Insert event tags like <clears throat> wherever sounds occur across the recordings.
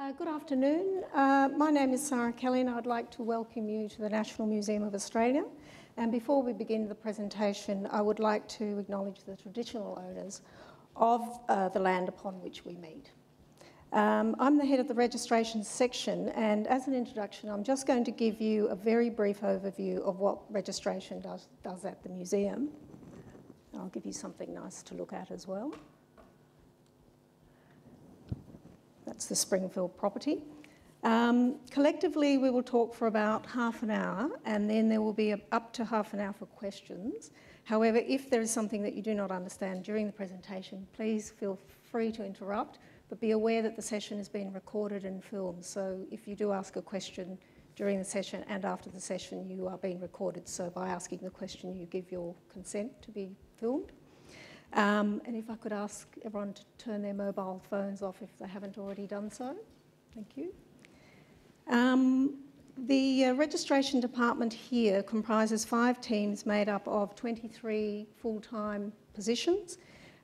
Uh, good afternoon. Uh, my name is Sara Kelly and I'd like to welcome you to the National Museum of Australia. And before we begin the presentation, I would like to acknowledge the traditional owners of uh, the land upon which we meet. Um, I'm the head of the registration section, and as an introduction, I'm just going to give you a very brief overview of what registration does, does at the museum. I'll give you something nice to look at as well. That's the Springfield property. Um, collectively, we will talk for about half an hour, and then there will be a, up to half an hour for questions. However, if there is something that you do not understand during the presentation, please feel free to interrupt but be aware that the session is being recorded and filmed. So if you do ask a question during the session and after the session, you are being recorded. So by asking the question, you give your consent to be filmed. Um, and if I could ask everyone to turn their mobile phones off if they haven't already done so. Thank you. Um, the uh, registration department here comprises five teams made up of 23 full-time positions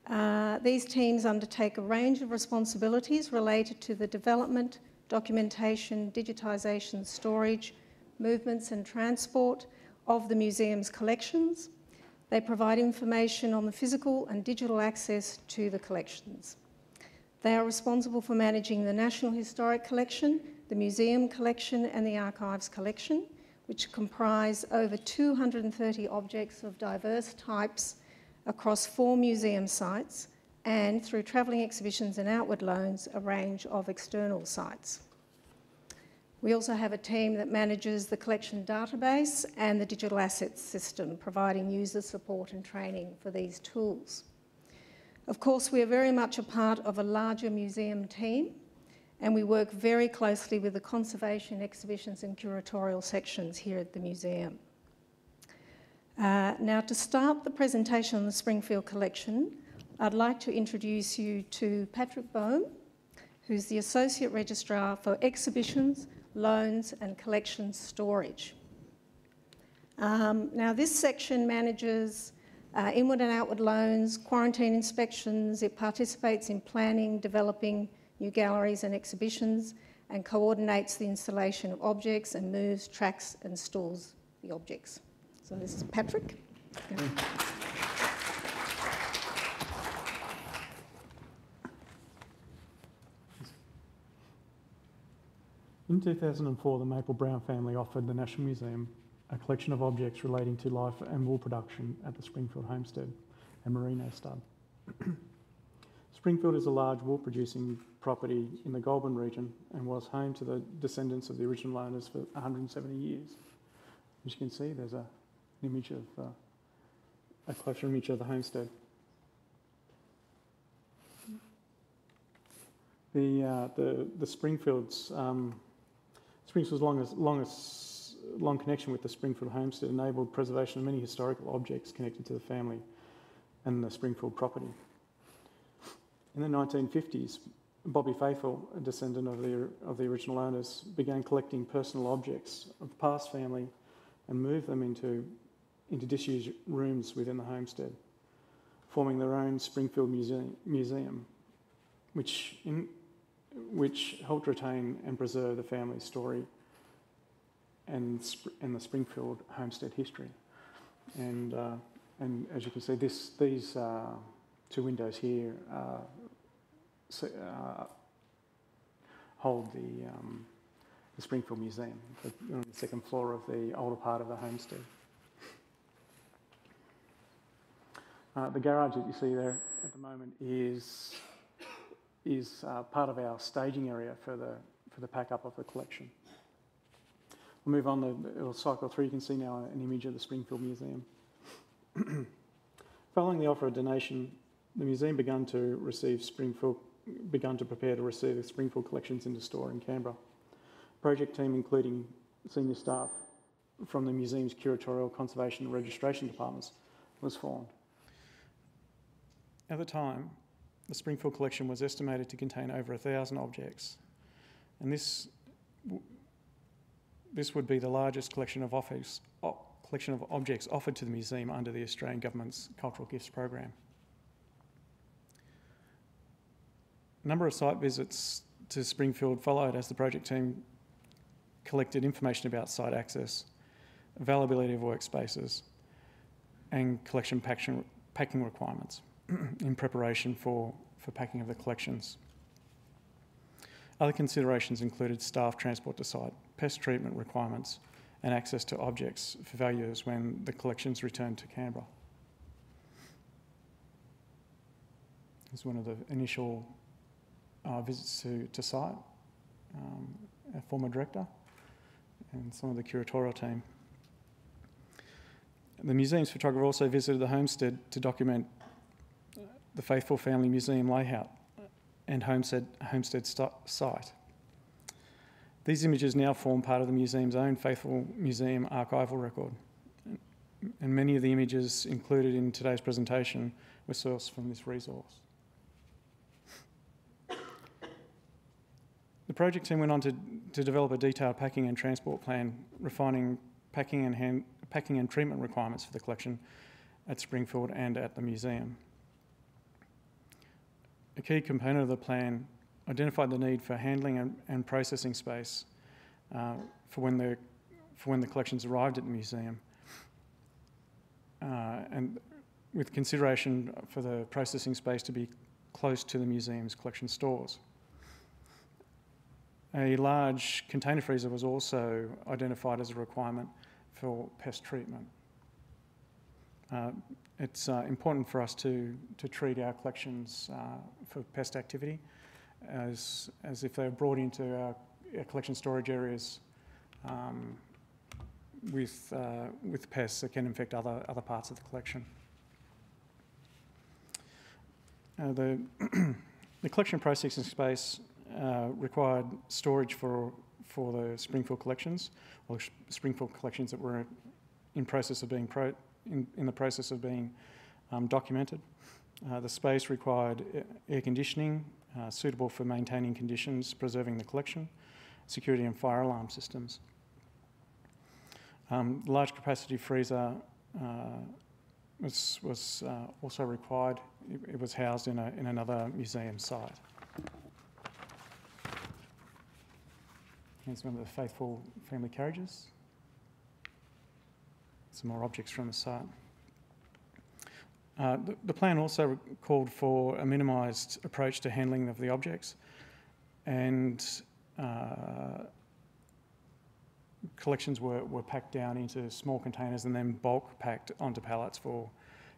uh, these teams undertake a range of responsibilities related to the development, documentation, digitisation, storage, movements and transport of the museum's collections. They provide information on the physical and digital access to the collections. They are responsible for managing the National Historic Collection, the Museum Collection and the Archives Collection, which comprise over 230 objects of diverse types across four museum sites and through travelling exhibitions and outward loans, a range of external sites. We also have a team that manages the collection database and the digital assets system, providing user support and training for these tools. Of course, we are very much a part of a larger museum team and we work very closely with the conservation, exhibitions and curatorial sections here at the museum. Uh, now, to start the presentation on the Springfield collection, I'd like to introduce you to Patrick Baum, who's the Associate Registrar for Exhibitions, Loans and Collection Storage. Um, now, this section manages uh, inward and outward loans, quarantine inspections, it participates in planning, developing new galleries and exhibitions, and coordinates the installation of objects and moves, tracks and stores the objects. So this is Patrick. In 2004, the Maple Brown family offered the National Museum a collection of objects relating to life and wool production at the Springfield homestead and merino stud. <clears throat> Springfield is a large wool producing property in the Goulburn region and was home to the descendants of the original owners for 170 years. As you can see, there's a image of uh, a closer image of the homestead. The, uh, the, the Springfields, um, Springfield's long connection with the Springfield homestead enabled preservation of many historical objects connected to the family and the Springfield property. In the 1950s, Bobby Faithfull, a descendant of the, of the original owners, began collecting personal objects of past family and moved them into into disused rooms within the homestead, forming their own Springfield Museum, museum which, in, which helped retain and preserve the family's story and, and the Springfield homestead history. And, uh, and as you can see, this, these uh, two windows here uh, hold the, um, the Springfield Museum on the second floor of the older part of the homestead. Uh, the garage that you see there at the moment is, is uh, part of our staging area for the, for the pack up of the collection. We'll move on, to, it'll cycle through, you can see now an image of the Springfield Museum. <clears throat> Following the offer of donation, the museum began to receive Springfield, begun to prepare to receive the Springfield collections into store in Canberra. A project team including senior staff from the museum's curatorial, conservation and registration departments was formed. At the time, the Springfield collection was estimated to contain over a thousand objects, and this this would be the largest collection of office, collection of objects offered to the museum under the Australian Government's Cultural Gifts Program. A number of site visits to Springfield followed as the project team collected information about site access, availability of workspaces, and collection packing requirements <clears throat> in preparation for, for packing of the collections. Other considerations included staff transport to site, pest treatment requirements, and access to objects for valuers when the collections returned to Canberra. This is one of the initial uh, visits to, to site, um, former director, and some of the curatorial team. The museum's photographer also visited the homestead to document the Faithfull Family Museum layout and homestead, homestead site. These images now form part of the museum's own Faithfull Museum archival record, and many of the images included in today's presentation were sourced from this resource. The project team went on to, to develop a detailed packing and transport plan, refining packing and, hand, packing and treatment requirements for the collection at Springfield and at the museum. A key component of the plan identified the need for handling and, and processing space uh, for, when the, for when the collections arrived at the museum, uh, and with consideration for the processing space to be close to the museum's collection stores. A large container freezer was also identified as a requirement for pest treatment. Uh, it's uh, important for us to, to treat our collections uh, for pest activity as, as if they're brought into our, our collection storage areas um, with, uh, with pests that can infect other, other parts of the collection. Uh, the, <clears throat> the collection processing space uh, required storage for, for the Springfield collections, or Springfield collections that were in process of being pro, in, in the process of being um, documented. Uh, the space required air conditioning, uh, suitable for maintaining conditions, preserving the collection, security and fire alarm systems. Um, large capacity freezer uh, was, was uh, also required. It, it, was housed in, a, in another museum site. Here's one of the Faithfull family carriages. Some more objects from the site. Uh, the, plan also called for a minimised approach to handling of the objects and uh, collections were, were packed down into small containers and then bulk packed onto pallets for,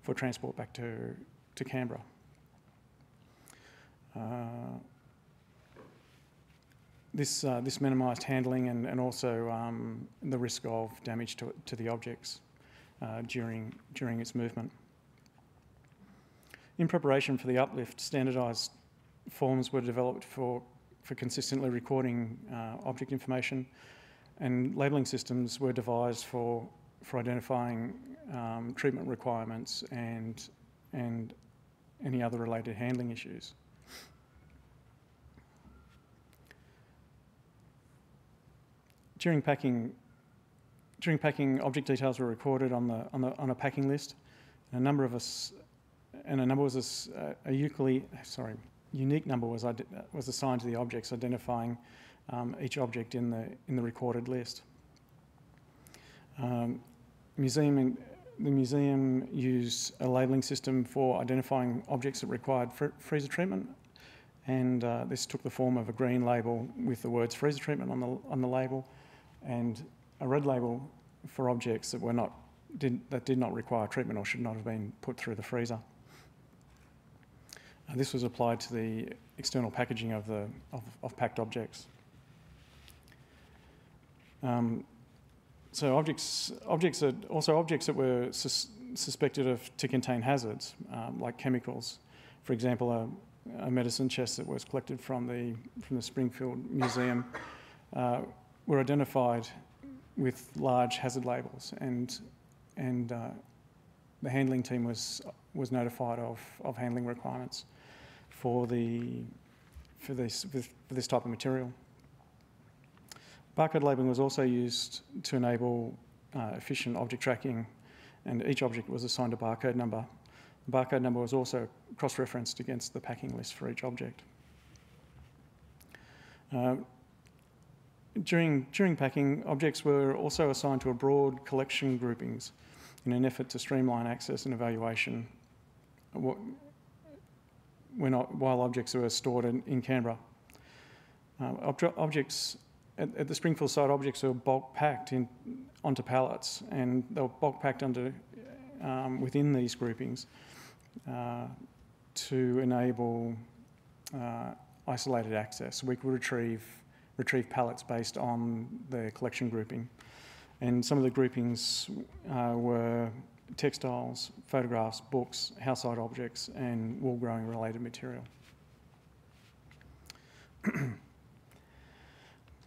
for transport back to, to Canberra. Uh, this, uh, this minimised handling and, and also um, the risk of damage to, to the objects uh, during, during its movement. In preparation for the uplift, standardised forms were developed for, for consistently recording uh, object information, and labelling systems were devised for, for identifying um, treatment requirements and, and any other related handling issues. During packing, during packing, object details were recorded on, the, on, the, on a packing list. And a number of us and a number was a, a Euclid, sorry, unique number was, was assigned to the objects, identifying um, each object in the, in the recorded list. Um, museum in, the museum used a labelling system for identifying objects that required fr freezer treatment, and uh, this took the form of a green label with the words freezer treatment on the, on the label, and a red label for objects that were not did, that did not require treatment or should not have been put through the freezer. Uh, this was applied to the external packaging of, the, of, of packed objects. Um, so objects, objects that, also objects that were sus suspected of to contain hazards, um, like chemicals. For example, a, a, medicine chest that was collected from the, from the Springfield Museum uh, were identified with large hazard labels and, and uh, the handling team was, was notified of, of handling requirements for, the, for, this, for this type of material. Barcode labeling was also used to enable uh, efficient object tracking, and each object was assigned a barcode number. The barcode number was also cross-referenced against the packing list for each object. Uh, during, during packing, objects were also assigned to a broad collection groupings in an effort to streamline access and evaluation when, while objects were stored in, in Canberra. Uh, objects at, at, the Springfield site, objects were bulk packed in, onto pallets and they were bulk packed under, um, within these groupings uh, to enable uh, isolated access. We could retrieve, retrieve pallets based on their collection grouping. And some of the groupings uh, were textiles, photographs, books, household objects, and wool growing related material. <clears throat>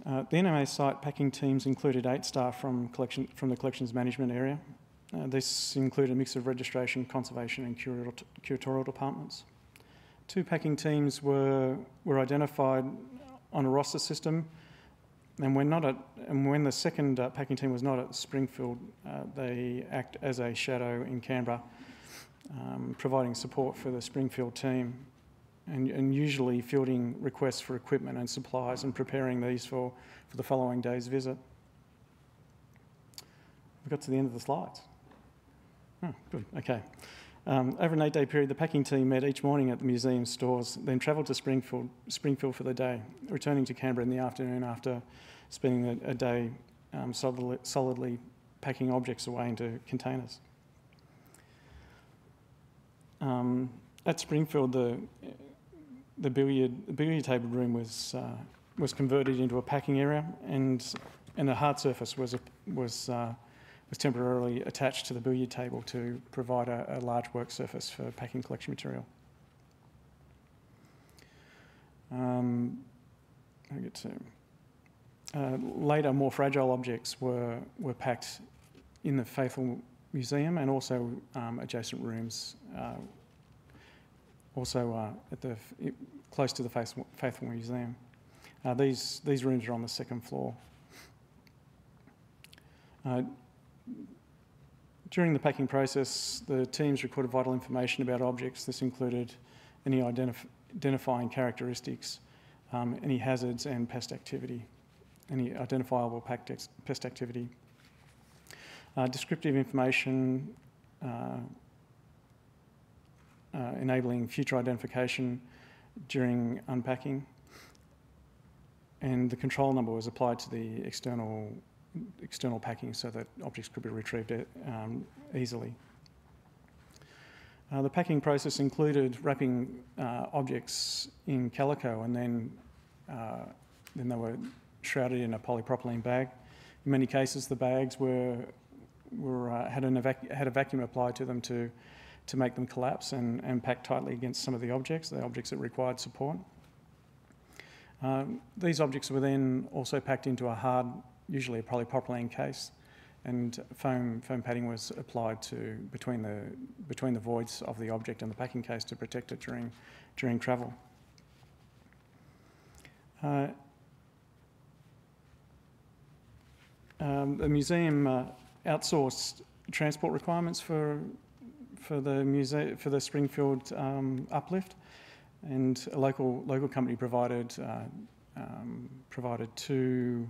Uh, the NMA site packing teams included eight staff from, collection, from the collections management area. Uh, this included a mix of registration, conservation, and curatorial, curatorial departments. Two packing teams were, were identified on a roster system and when, not at, and when the second uh, packing team was not at Springfield, uh, they act as a shadow in Canberra, um, providing support for the Springfield team and, and, usually fielding requests for equipment and supplies and preparing these for, for the following day's visit. We got to the end of the slides. Oh, good, okay. Um, over an eight day period, the packing team met each morning at the museum stores, then travelled to Springfield, Springfield for the day, returning to Canberra in the afternoon after spending a, a day um, solidly, solidly packing objects away into containers. Um, at Springfield, the, the, billiard, the billiard table room was, uh, was converted into a packing area, and, and a hard surface was, a, was uh, was temporarily attached to the billiard table to provide a, a large work surface for packing collection material. Um, I get to, uh, later, more fragile objects were, were packed in the Faithfull Museum and also um, adjacent rooms, uh, also uh, at the, close to the Faithfull, Faithfull Museum. Uh, these, these rooms are on the second floor. During the packing process, the teams recorded vital information about objects. This included any identif identifying characteristics, um, any hazards and pest activity, any identifiable pest activity. Uh, descriptive information uh, uh, enabling future identification during unpacking. And the control number was applied to the external external packing so that objects could be retrieved um, easily. Uh, the packing process included wrapping uh, objects in calico and then, uh, then they were shrouded in a polypropylene bag. In many cases, the bags were, were, uh, had, an had a vacuum applied to them to, to make them collapse and, and pack tightly against some of the objects, the objects that required support. Um, these objects were then also packed into a hard usually a polypropylene case, and foam, foam padding was applied to between the, between the voids of the object and the packing case to protect it during, during travel. Uh, um, the museum uh, outsourced transport requirements for, for, the, muse- for the Springfield um, uplift, and a local, local company provided, uh, um, provided two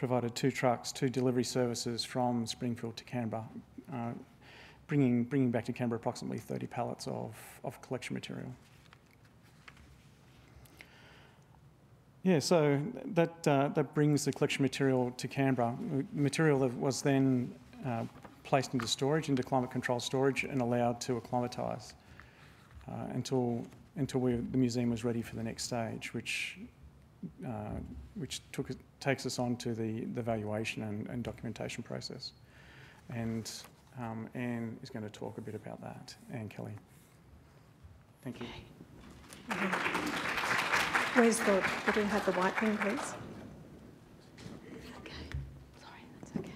provided two trucks, two delivery services from Springfield to Canberra, uh, bringing, bringing back to Canberra approximately 30 pallets of, of collection material. Yeah, so that, uh, that brings the collection material to Canberra. Material that was then uh, placed into storage, into climate controlled storage, and allowed to acclimatise uh, until, until we, the museum was ready for the next stage, which uh, which took, takes us on to the, the valuation and, and documentation process. And um, Anne is going to talk a bit about that. Anne Kelly. Thank you. Where's the, could we have the white pen, please? Okay, sorry, that's okay.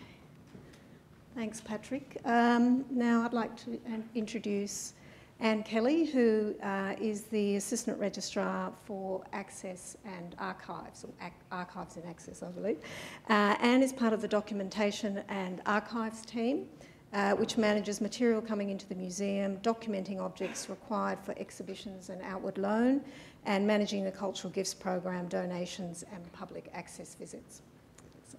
Thanks, Patrick. Um, now I'd like to introduce Anne Kelly, who uh, is the Assistant Registrar for Access and Archives, or Ac Archives and Access, I believe. Uh, Anne is part of the Documentation and Archives team. uh, which manages material coming into the museum, documenting objects required for exhibitions and outward loan, and managing the cultural gifts program, donations, and public access visits. So.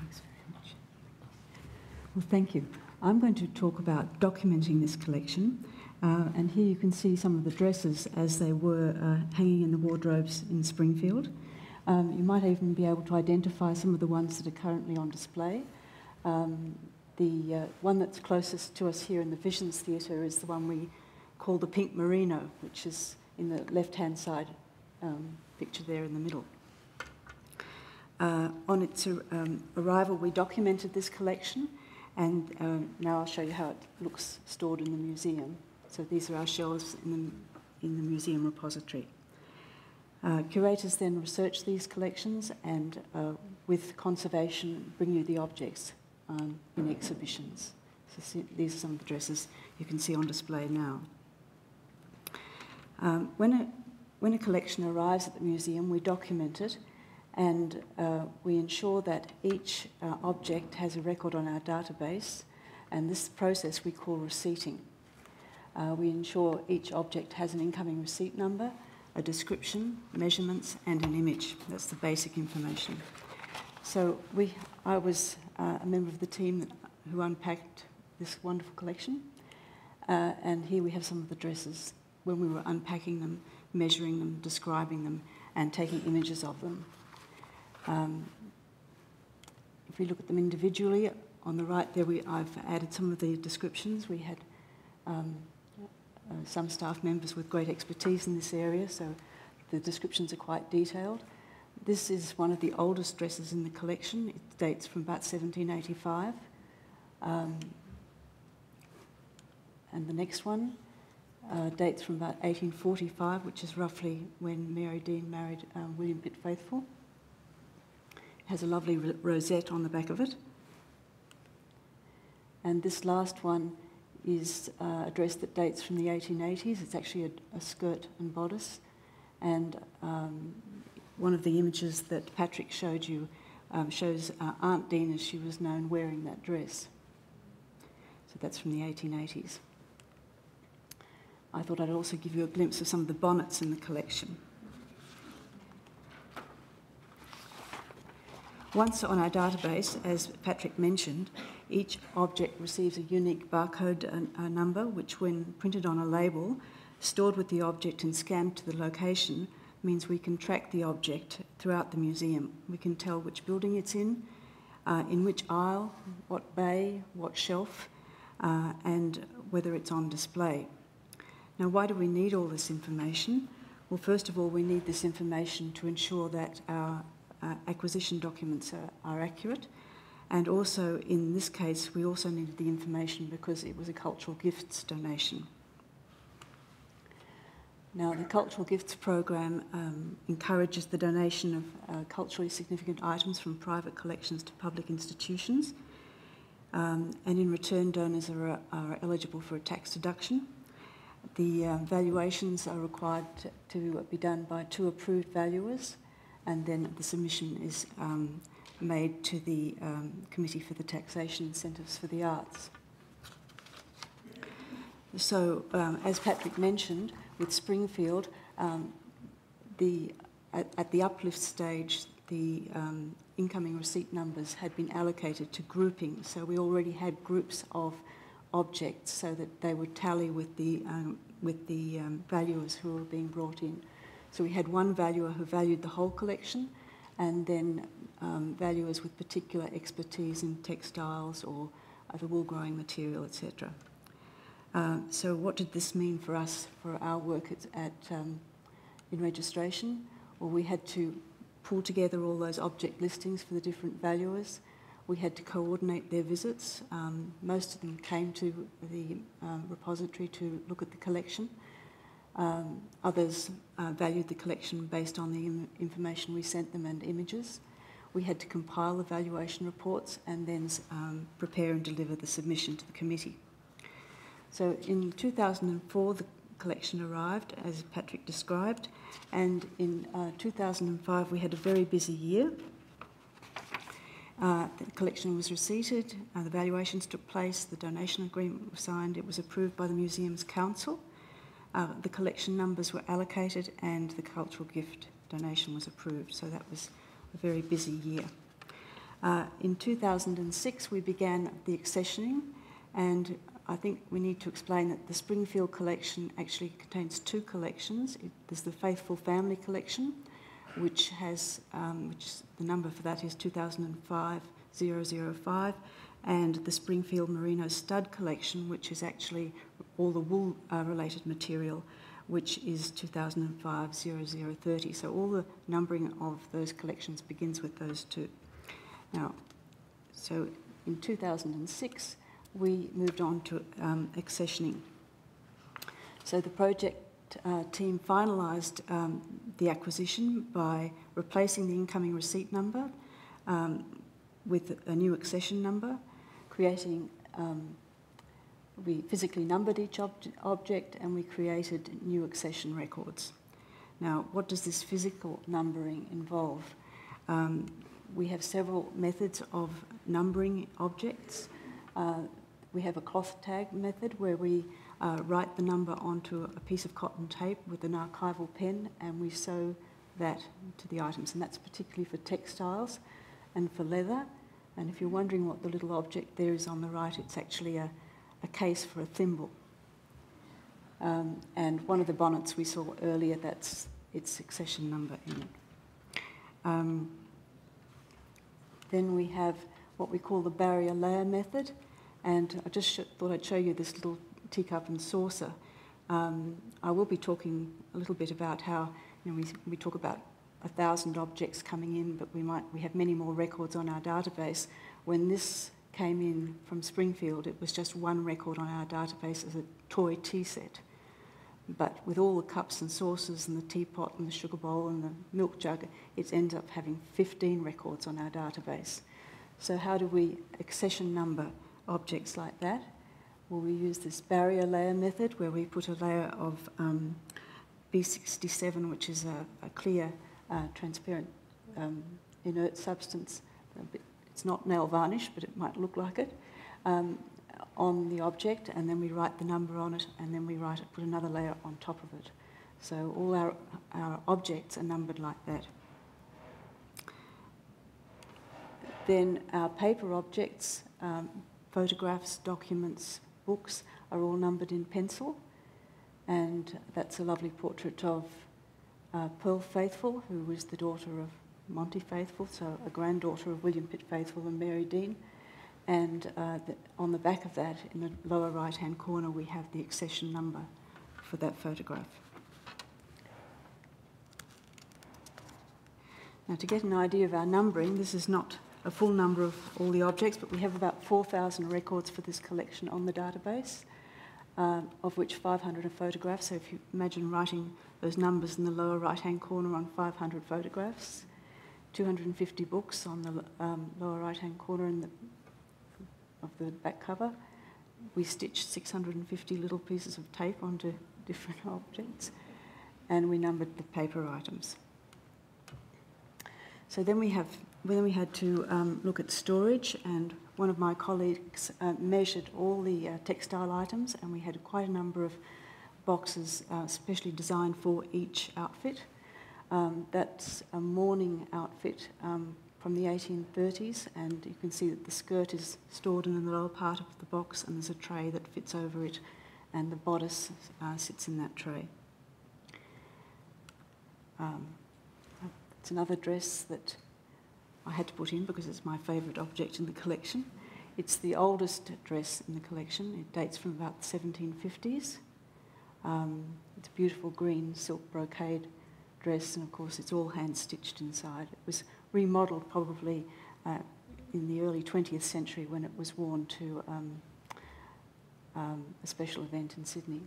Thanks very much. Well, thank you. I'm going to talk about documenting this collection. Uh, and here you can see some of the dresses as they were uh, hanging in the wardrobes in Springfield. Um, you might even be able to identify some of the ones that are currently on display. Um, the uh, one that's closest to us here in the Visions Theatre is the one we call the Pink Merino, which is in the left-hand side um, picture there in the middle. Uh, on its um, arrival, we documented this collection, and um, now I'll show you how it looks stored in the museum. So these are our shelves in the, in the museum repository. Uh, curators then research these collections and, uh, with conservation, bring you the objects um, in exhibitions. So see, these are some of the dresses you can see on display now. Um, when, a, when a collection arrives at the museum, we document it and uh, we ensure that each uh, object has a record on our database, and this process we call receipting. Uh, we ensure each object has an incoming receipt number, a description, measurements, and an image. That's the basic information. So we, I was uh, a member of the team that, who unpacked this wonderful collection, uh, and here we have some of the dresses when we were unpacking them, measuring them, describing them, and taking images of them. Um, if we look at them individually, on the right there we, I've added some of the descriptions. We had um, uh, some staff members with great expertise in this area, so the descriptions are quite detailed. This is one of the oldest dresses in the collection. It dates from about 1785. Um, and the next one uh, dates from about 1845, which is roughly when Mary Dean married um, William Pitt Faithfull has a lovely rosette on the back of it. And this last one is uh, a dress that dates from the 1880s. It's actually a, a skirt and bodice. And um, one of the images that Patrick showed you um, shows uh, Aunt Dean, as she was known, wearing that dress. So that's from the 1880s. I thought I'd also give you a glimpse of some of the bonnets in the collection. Once on our database, as Patrick mentioned, each object receives a unique barcode number, which, when printed on a label, stored with the object and scanned to the location, means we can track the object throughout the museum. We can tell which building it's in, uh, in which aisle, what bay, what shelf, uh, and whether it's on display. Now, why do we need all this information? Well, first of all, we need this information to ensure that our uh, acquisition documents are, are accurate. And also, in this case, we also needed the information because it was a cultural gifts donation. Now, the Cultural Gifts Program um, encourages the donation of uh, culturally significant items from private collections to public institutions. Um, and in return, donors are, are, eligible for a tax deduction. The uh, valuations are required to, to be done by two approved valuers and then the submission is um, made to the um, Committee for the Taxation Incentives for the Arts. So, um, as Patrick mentioned, with Springfield, um, the, at, at, the uplift stage, the um, incoming receipt numbers had been allocated to grouping. So we already had groups of objects so that they would tally with the, um, with the valuers who were being brought in. So we had one valuer who valued the whole collection, and then um, valuers with particular expertise in textiles or other wool growing material, etc. Uh, so what did this mean for us for our work at, at um, in registration? Well, we had to pull together all those object listings for the different valuers. We had to coordinate their visits. Um, most of them came to the um, repository to look at the collection. Um, others uh, valued the collection based on the Im information we sent them and images. We had to compile evaluation reports and then um, prepare and deliver the submission to the committee. So in 2004, the collection arrived, as Patrick described, and in uh, 2005 we had a very busy year. Uh, the collection was receipted, uh, the valuations took place, the donation agreement was signed, it was approved by the Museums Council, uh, the collection numbers were allocated, and the cultural gift donation was approved. So that was a very busy year. Uh, in 2006, we began the accessioning, and I think we need to explain that the Springfield collection actually contains two collections. It, there's the Faithfull Family Collection, which has, um, which the number for that is 2005 005, and the Springfield Merino Stud Collection, which is actually all the wool uh, related material, which is 2005 0030. So all the numbering of those collections begins with those two. Now, so in 2006, we moved on to um, accessioning. So the project uh, team finalised um, the acquisition by replacing the incoming receipt number um, with a new accession number, creating, um, we physically numbered each ob object and we created new accession records. Now, what does this physical numbering involve? Um, we have several methods of numbering objects. Uh, we have a cloth tag method where we uh, write the number onto a piece of cotton tape with an archival pen and we sew that to the items. And that's particularly for textiles and for leather. And if you're wondering what the little object there is on the right, it's actually a, a case for a thimble. Um, and one of the bonnets we saw earlier, that's its succession number in it. Um, then we have what we call the barrier layer method. And I just thought I'd show you this little teacup and saucer. Um, I will be talking a little bit about how you know, we, we talk about a thousand objects coming in, but we might we have many more records on our database. When this came in from Springfield, it was just one record on our database as a toy tea set. But with all the cups and saucers and the teapot and the sugar bowl and the milk jug, it ends up having 15 records on our database. So how do we accession number objects like that? Well, we use this barrier layer method where we put a layer of um, B67, which is a, a clear, uh, transparent, um, inert substance. It's not nail varnish, but it might look like it, um, on the object, and then we write the number on it, and then we write it, put another layer on top of it. So all our, our objects are numbered like that. Then our paper objects, um, photographs, documents, books are all numbered in pencil. And that's a lovely portrait of uh, Pearl Faithfull, who was the daughter of Monty Faithfull, so a granddaughter of William Pitt Faithfull and Mary Dean. And uh, the, on the back of that, in the lower right hand corner, we have the accession number for that photograph. Now, to get an idea of our numbering, this is not a full number of all the objects, but we have about 4,000 records for this collection on the database, uh, of which 500 are photographs. So if you imagine writing those numbers in the lower right-hand corner on 500 photographs, 250 books on the um, lower right-hand corner the, of the back cover. We stitched 650 little pieces of tape onto <laughs> different objects, and we numbered the paper items. So then we have then we had to um, look at storage, and one of my colleagues uh, measured all the uh, textile items, and we had quite a number of boxes uh, specially designed for each outfit. Um, that's a mourning outfit um, from the 1830s, and you can see that the skirt is stored in the lower part of the box, and there's a tray that fits over it, and the bodice uh, sits in that tray. Um, it's another dress that I had to put in because it's my favourite object in the collection. It's the oldest dress in the collection. It dates from about the 1750s. Um, it's a beautiful green silk brocade dress, and of course, it's all hand stitched inside. It was remodelled probably uh, in the early 20th century when it was worn to um, um, a special event in Sydney.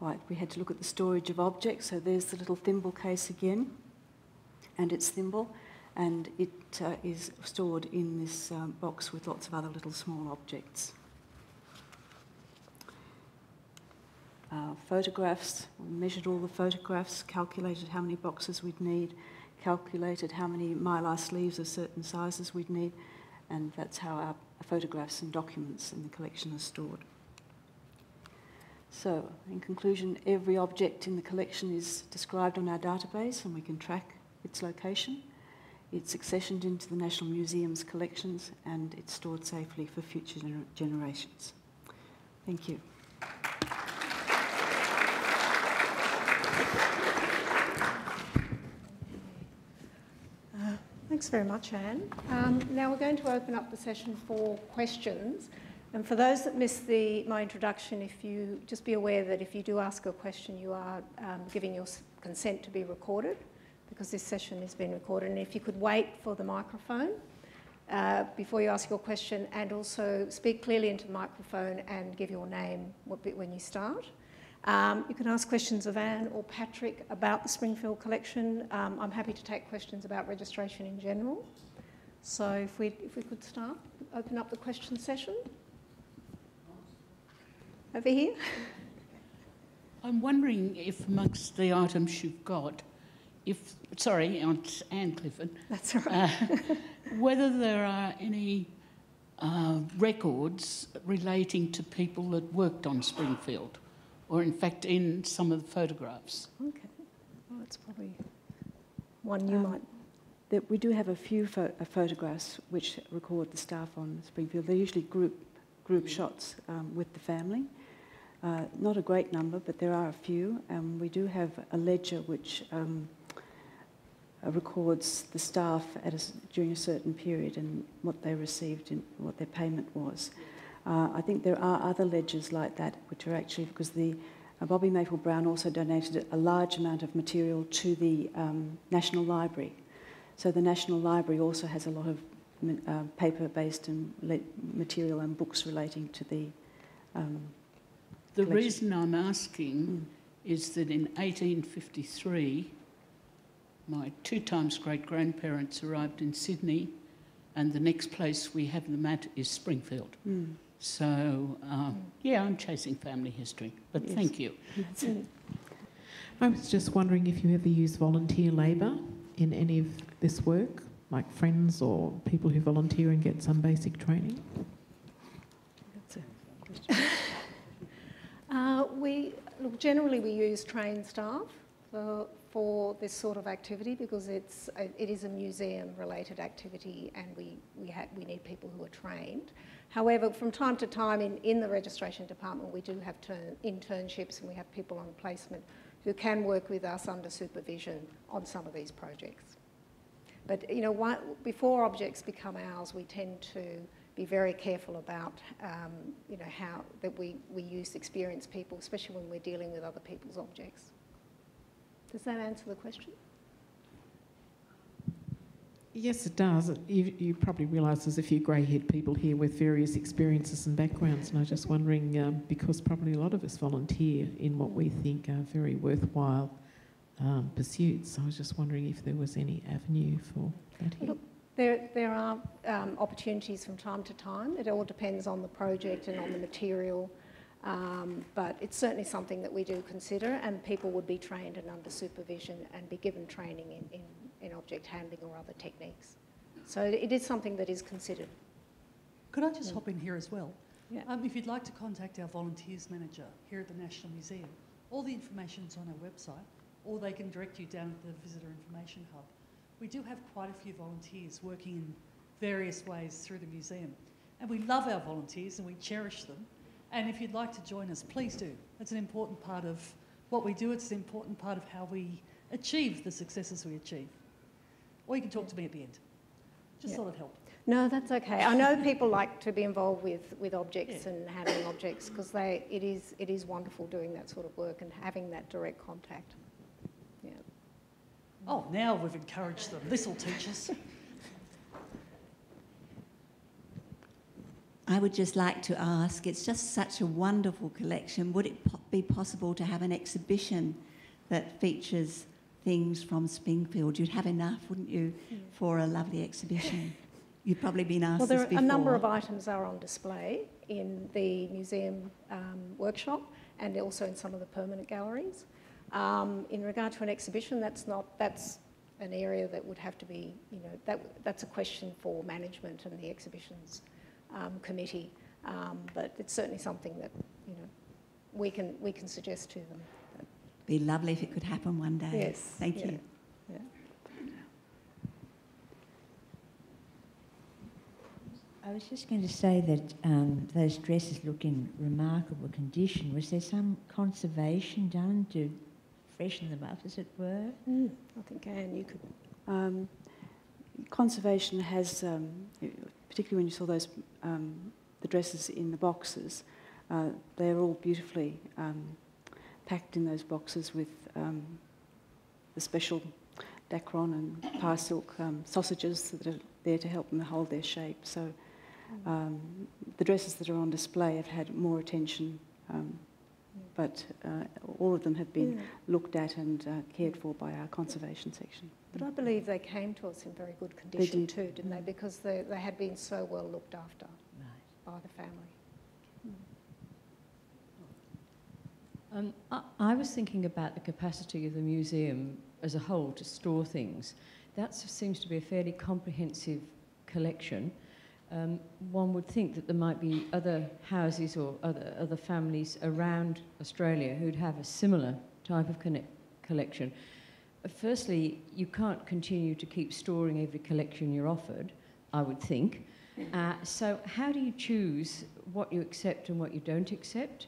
Right, we had to look at the storage of objects. So there's the little thimble case again and its thimble, and it uh, is stored in this um, box with lots of other little small objects. Uh, photographs, we measured all the photographs, calculated how many boxes we'd need, calculated how many mylar sleeves of certain sizes we'd need, and that's how our photographs and documents in the collection are stored. So, in conclusion, every object in the collection is described on our database and we can track its location. It's accessioned into the National Museum's collections and it's stored safely for future gener- generations. Thank you. Thanks very much, Anne. Um, now we're going to open up the session for questions. And for those that missed the, my introduction, if you just be aware that if you do ask a question, you are um, giving your consent to be recorded because this session is being recorded. And if you could wait for the microphone uh, before you ask your question and also speak clearly into the microphone and give your name when you start. Um, you can ask questions of Anne or Patrick about the Springfield collection. Um, I'm happy to take questions about registration in general. So if we, if we could start, open up the question session. Over here. <laughs> I'm wondering if amongst the items you've got, if, sorry, Aunt Anne Clifford, That's all right. uh, <laughs> whether there are any uh, records relating to people that worked on Springfield, or in fact in some of the photographs. Okay. Well, that's probably one you Um, might. That we do have a few pho- uh, photographs which record the staff on Springfield. They're usually group, group shots um, with the family. Uh, not a great number, but there are a few. Um, we do have a ledger which um, uh, records the staff at a s during a certain period and what they received and what their payment was. Uh, I think there are other ledgers like that, which are actually because the uh, Bobby Maple Brown also donated a large amount of material to the um, National Library. So the National Library also has a lot of uh, paper-based and material and books relating to the. Um, The Collection. reason I'm asking mm, is that in 1853, my two times great grandparents arrived in Sydney, and the next place we have them at is Springfield. mm, So, uh, yeah, I'm chasing family history, but Yes. thank you. I was just wondering if you ever use volunteer labour in any of this work, like friends or people who volunteer and get some basic training. that's a <laughs> question. Uh, we look generally we use trained staff for, this sort of activity because it's a, it is a museum related activity and we we ha- we need people who are trained. However, from time to time in, in the registration department we do have turn, internships and we have people on placement who can work with us under supervision on some of these projects. But you know, before objects become ours, we tend to be very careful about, um, you know, how that we, we use experienced people, especially when we're dealing with other people's objects. Does that answer the question? Yes, it does. You, you probably realise there's a few grey-haired people here with various experiences and backgrounds, and I was just wondering, um, because probably a lot of us volunteer in what we think are very worthwhile um, pursuits. I was just wondering if there was any avenue for that here. Look, There, there are um, opportunities from time to time. It all depends on the project and on the material. Um, but it's certainly something that we do consider, and people would be trained and under supervision and be given training in, in, in object handling or other techniques. So it is something that is considered. Could I just Mm. hop in here as well? Yeah. Um, if you'd like to contact our volunteers manager here at the National Museum, all the information's on our website, or they can direct you down at the Visitor Information Hub. We do have quite a few volunteers working in various ways through the museum, and we love our volunteers and we cherish them. And if you'd like to join us, please do. It's an important part of what we do. It's an important part of how we achieve the successes we achieve. Or you can talk to me at the end. Just Yeah. thought it'd help. No, that's okay. I know people like to be involved with, with objects Yeah. and handling objects because they it is it is wonderful doing that sort of work and having that direct contact. Yeah. Oh, now we've encouraged them. This will teach us. I would just like to ask it's just such a wonderful collection. Would it po- be possible to have an exhibition that features things from Springfield? You'd have enough, wouldn't you, for a lovely exhibition? You've probably been asked Well, there are before. a number of items are on display in the museum um, workshop, and also in some of the permanent galleries. Um, in regard to an exhibition, that's not that's an area that would have to be, you know, that that's a question for management and the exhibitions um, committee. Um, but it's certainly something that you know we can we can suggest to them. Be lovely if it could happen one day. Yes, Thank yeah. you. I was just going to say that um, those dresses look in remarkable condition. Was there some conservation done to freshen them up, as it were? I think Anne, you could. Um, conservation has, um, particularly when you saw those um, the dresses in the boxes, uh, they're all beautifully um, packed in those boxes with um, the special dacron and par silk um, sausages that are there to help them hold their shape. So um, the dresses that are on display have had more attention, um, but uh, all of them have been Yeah. looked at and uh, cared for by our conservation section. But I believe they came to us in very good condition did. too, didn't they? Because they, they had been so well looked after Right. by the family. Um, I, I was thinking about the capacity of the museum as a whole to store things. That seems to be a fairly comprehensive collection. Um, one would think that there might be other houses or other, other families around Australia who'd have a similar type of connect, collection. Firstly, you can't continue to keep storing every collection you're offered, I would think. Uh, so, how do you choose what you accept and what you don't accept?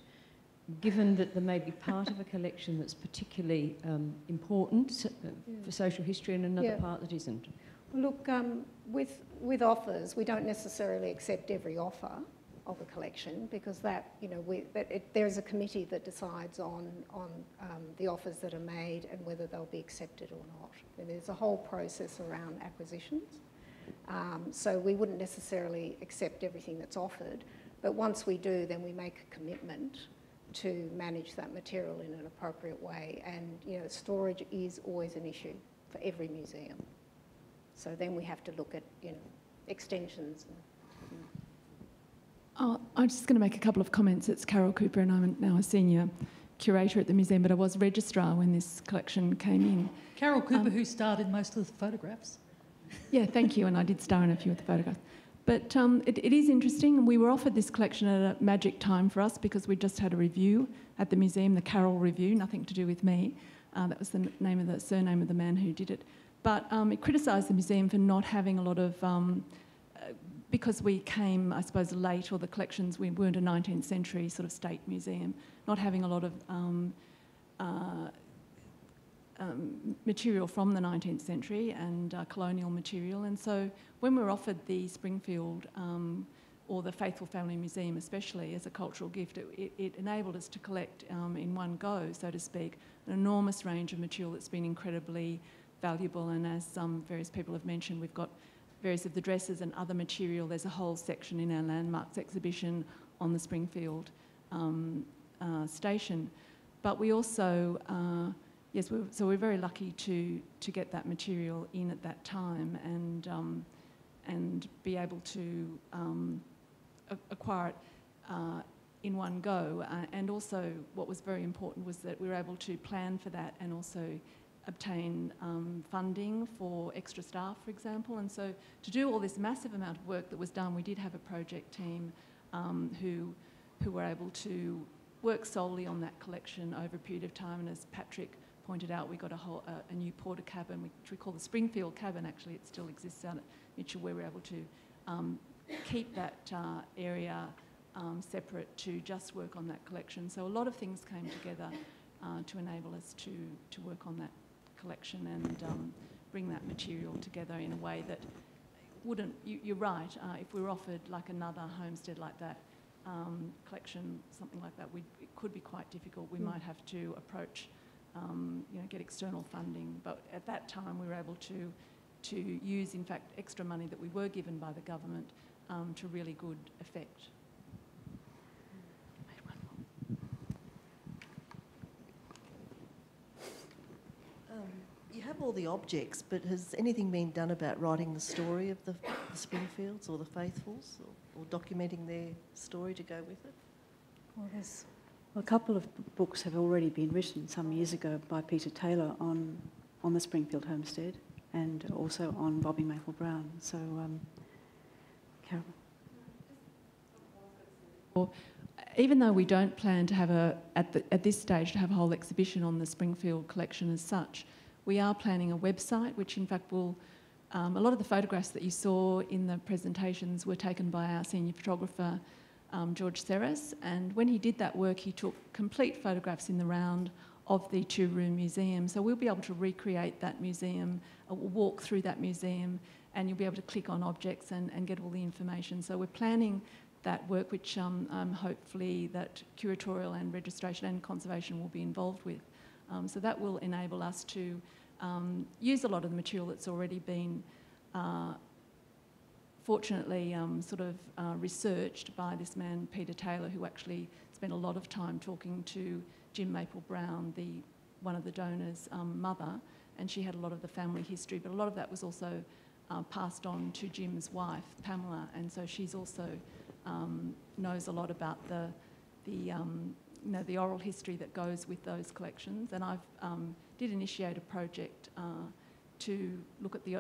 given that there may be part of a collection that's particularly um, important uh, for social history and another Yeah. part that isn't. Look, um, with, with offers, we don't necessarily accept every offer of a collection because that, you know, we, that it, there's a committee that decides on, on um, the offers that are made and whether they'll be accepted or not. And there's a whole process around acquisitions. Um, so we wouldn't necessarily accept everything that's offered, but once we do, then we make a commitment to manage that material in an appropriate way. And, you know, storage is always an issue for every museum. So then we have to look at, you know, extensions. And, Oh, I'm just going to make a couple of comments. It's Carol Cooper, and I'm now a senior curator at the museum, but I was registrar when this collection came in. Carol Cooper, Um, who starred in most of the photographs. Yeah, thank you, and I did star in a few of the photographs. But um, it, it is interesting. We were offered this collection at a magic time for us because we just had a review at the museum, the Carroll Review, nothing to do with me. Uh, that was the name of the surname of the man who did it. But um, it criticised the museum for not having a lot of, um, uh, because we came, I suppose, late, or the collections, we weren't a 19th century sort of state museum, not having a lot of um, uh, um, material from the 19th century and uh, colonial material. And so when we were offered the Springfield um, or the Faithfull Family Museum, especially as a cultural gift, it, it, enabled us to collect um, in one go, so to speak, an enormous range of material that's been incredibly valuable. And as some various people have mentioned, we've got various of the dresses and other material. There's a whole section in our landmarks exhibition on the Springfield um, uh, station. But we also uh, yes, we're, so we're very lucky to to get that material in at that time and um, and be able to um, acquire it uh, in one go. Uh, and also, what was very important was that we were able to plan for that and also obtain um, funding for extra staff, for example. And so, to do all this massive amount of work that was done, we did have a project team um, who who were able to work solely on that collection over a period of time. And as Patrick pointed out, we got a, whole, uh, a new porter cabin, which we call the Springfield cabin. Actually, it still exists out at Mitchell, where we were able to um, keep that uh, area um, separate to just work on that collection. So a lot of things came together uh, to enable us to to work on that collection and um, bring that material together in a way that wouldn't. You, you're right. Uh, if we were offered like another homestead like that. Um, collection, something like that, we it could be quite difficult. We Mm. might have to approach um, you know, get external funding. But at that time, we were able to, to use, in fact, extra money that we were given by the government um, to really good effect. Um, you have all the objects, but has anything been done about writing the story of the, the Springfields or the Faithfulls or, or documenting their story to go with it? well, there's A couple of books have already been written some years ago by Peter Taylor on, on the Springfield homestead and also on Bobby Maple Brown. So, um, Carol. even though we don't plan to have a at, the, at this stage to have a whole exhibition on the Springfield collection as such, we are planning a website, which in fact will. Um, a lot of the photographs that you saw in the presentations were taken by our senior photographer, um, George Serras, and when he did that work, he took complete photographs in the round of the two-room museum. So we'll be able to recreate that museum, uh, walk through that museum, and you'll be able to click on objects and, and get all the information. So we're planning that work, which um, um, hopefully that curatorial and registration and conservation will be involved with. Um, so that will enable us to um, use a lot of the material that's already been uh, fortunately um, sort of uh, researched by this man, Peter Taylor, who actually spent a lot of time talking to Jim Maple Brown, the, one of the donors' um, mother, and she had a lot of the family history, but a lot of that was also uh, passed on to Jim's wife, Pamela, and so she's also um, knows a lot about the, the, um, you know, the oral history that goes with those collections. And I've um, did initiate a project uh, to look at the,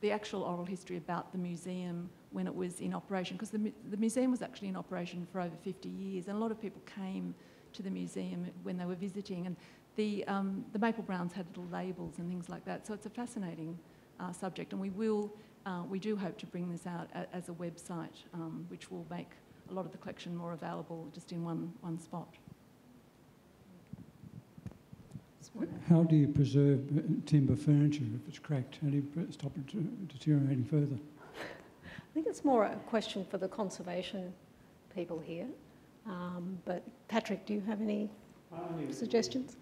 the actual oral history about the museum when it was in operation, because the, the museum was actually in operation for over 50 years, and a lot of people came to the museum when they were visiting, and the, um, the Maple Browns had little labels and things like that. So it's a fascinating uh, subject, and we will, uh, we do hope to bring this out as a website, um, which will make a lot of the collection more available just in one, one spot. How do you preserve uh, timber furniture if it's cracked? How do you stop it deteriorating further? <laughs> I think it's more a question for the conservation people here. Um, but Patrick, do you have any Only suggestions?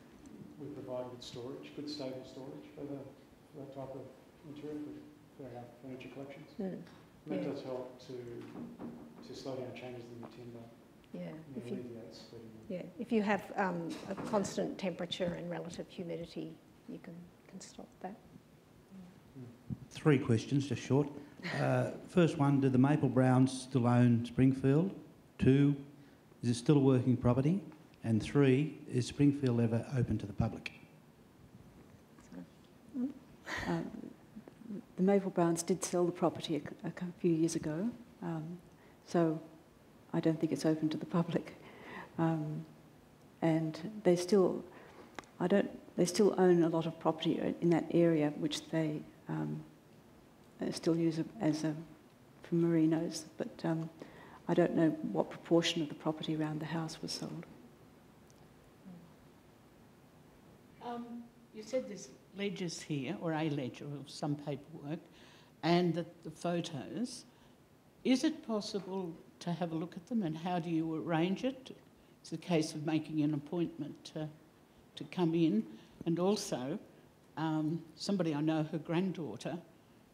We provide good storage, good stable storage for, the, for that type of material for, for our furniture collections. Mm, And that does help to, to slow down changes in the timber yeah, if you, yeah, if you have um, a constant temperature and relative humidity, you can, can stop that. Three questions, just short. Uh, first one, do the Maple Browns still own Springfield? Two, is it still a working property? And three, is Springfield ever open to the public? Um, the Maple Browns did sell the property a few years ago, um, so I don't think it's open to the public. Um, and they still, I don't, they still own a lot of property in that area, which they um, still use as a, for merinos. But um, I don't know what proportion of the property around the house was sold. Um, you said there's ledgers here, or a ledger of some paperwork, and the, the photos. Is it possible to have a look at them, and how do you arrange it? It's a case of making an appointment to, to come in, and also um, somebody I know, her granddaughter,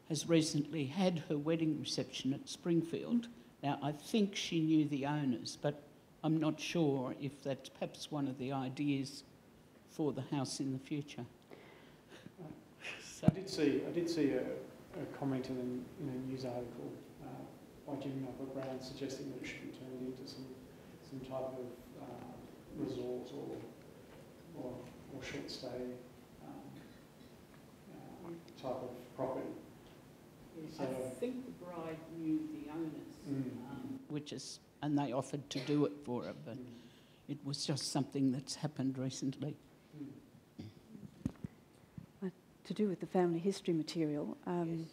has recently had her wedding reception at Springfield. Now, I think she knew the owners, but I'm not sure if that's perhaps one of the ideas for the house in the future. I did see, I did see a, a comment in, a- in a news article uh, by Jim Maple Brown suggesting that it should be turned into some, some type of uh, resort or, or, or short stay um, uh, type of property. So- I think the bride knew the owners, Mm. um, which is, and they offered to do it for her, but it was just something that's happened recently. To do with the family history material, um,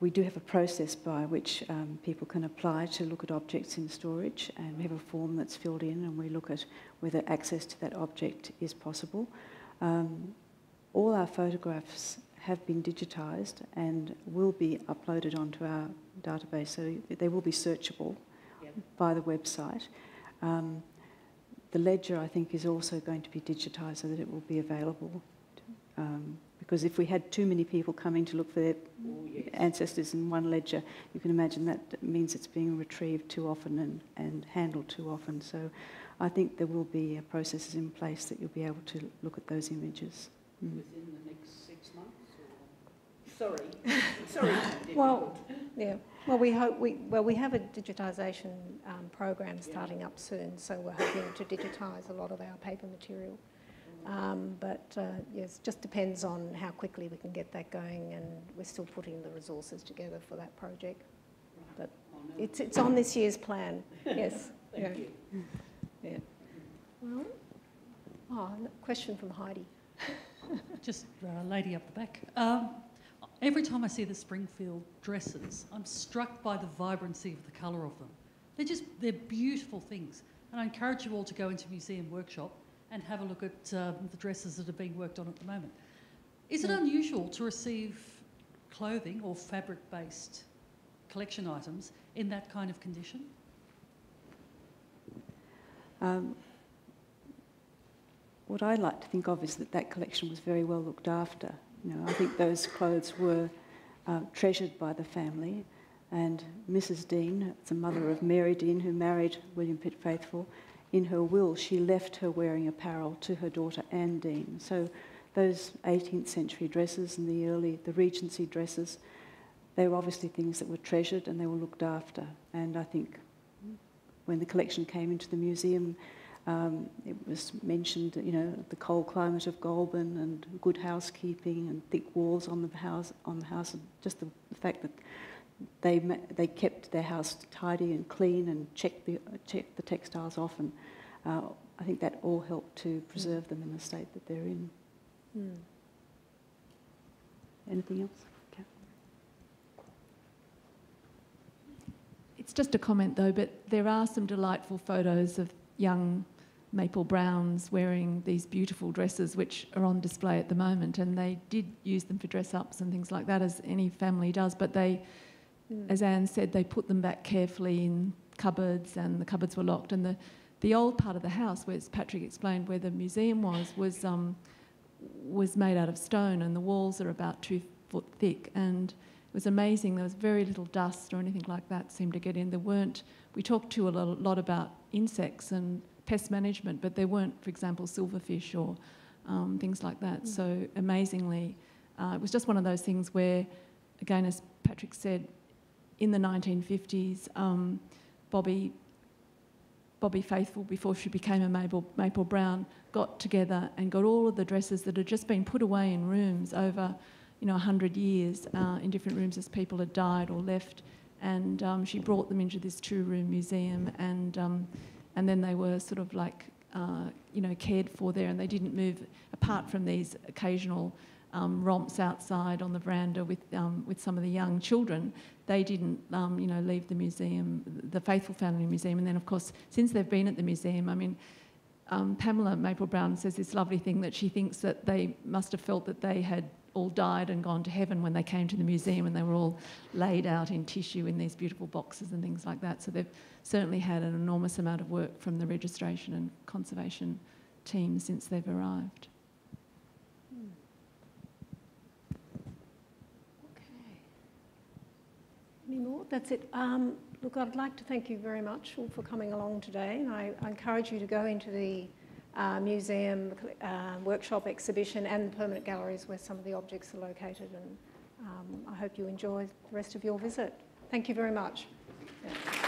we do have a process by which um, people can apply to look at objects in storage, and we have a form that's filled in, and we look at whether access to that object is possible. Um, all our photographs have been digitised and will be uploaded onto our database, so they will be searchable by the website. Um, the ledger, I think, is also going to be digitised so that it will be available. Um, because if we had too many people coming to look for their ancestors in one ledger, you can imagine that means it's being retrieved too often and, and handled too often. So I think there will be uh, processes in place that you'll be able to look at those images. Mm. Within the next six months? Or... Sorry, sorry. <laughs> Well, yeah. Well, we hope we well we have a digitisation um, program starting up soon, so we're hoping to digitise a lot of our paper material. Um, but uh, yes, just depends on how quickly we can get that going, and we're still putting the resources together for that project. But it's it's on this year's plan. <laughs> Yes. yeah. Yeah. Well, oh, question from Heidi. <laughs> Just a lady up the back. Um, every time I see the Springfield dresses, I'm struck by the vibrancy of the colour of them. They're just, they're beautiful things. And I encourage you all to go into museum workshop and have a look at um, the dresses that are being worked on at the moment. Is it unusual to receive clothing or fabric-based collection items in that kind of condition? Um, what I like to think of is that that collection was very well looked after. You know, I think those clothes were uh, treasured by the family, and Mrs. Dean, the mother of Mary Dean, who married William Pitt Faithfull, in her will she left her wearing apparel to her daughter Anne Dean. So those 18th century dresses and the early the Regency dresses, they were obviously things that were treasured and they were looked after. And I think when the collection came into the museum, um, it was mentioned, you know, the cold climate of Goulburn and good housekeeping and thick walls on the house, on the house, and just the, the fact that they they kept their house tidy and clean and checked the checked the textiles off, and uh, I think that all helped to preserve them in the state that they're in. Mm. Anything else? Okay. It's just a comment though, but there are some delightful photos of young Maple Browns wearing these beautiful dresses, which are on display at the moment. And they did use them for dress ups and things like that, as any family does. But they, mm. as Anne said, they put them back carefully in cupboards, and the cupboards were locked. And the, the old part of the house, where Patrick explained where the museum was, was, um, was made out of stone, and the walls are about two foot thick. And it was amazing. There was very little dust or anything like that seemed to get in. There weren't. We talked to a lot about insects and pest management, but there weren't, for example, silverfish or um, things like that. Mm. So amazingly, uh, it was just one of those things where, again, as Patrick said, in the 1950s, um, Bobby Bobby Faithfull, before she became a Maple, Maple Brown, got together and got all of the dresses that had just been put away in rooms over, you know, 100 years uh, in different rooms as people had died or left. And um, she brought them into this two-room museum and um, and then they were sort of like, uh, you know, cared for there, and they didn't move apart from these occasional um, romps outside on the veranda with um, with some of the young children. They didn't, um, you know, leave the museum, the Faithfull Family Museum, and then of course, since they've been at the museum, I mean. Um, Pamela Maple Brown says this lovely thing that she thinks that they must have felt that they had all died and gone to heaven when they came to the museum and they were all laid out in tissue in these beautiful boxes and things like that. So they've certainly had an enormous amount of work from the registration and conservation team since they've arrived. Any more? That's it. Um, look, I'd like to thank you very much all for coming along today, and I, I encourage you to go into the uh, museum, uh, workshop, exhibition, and the permanent galleries where some of the objects are located. And um, I hope you enjoy the rest of your visit. Thank you very much. Yeah.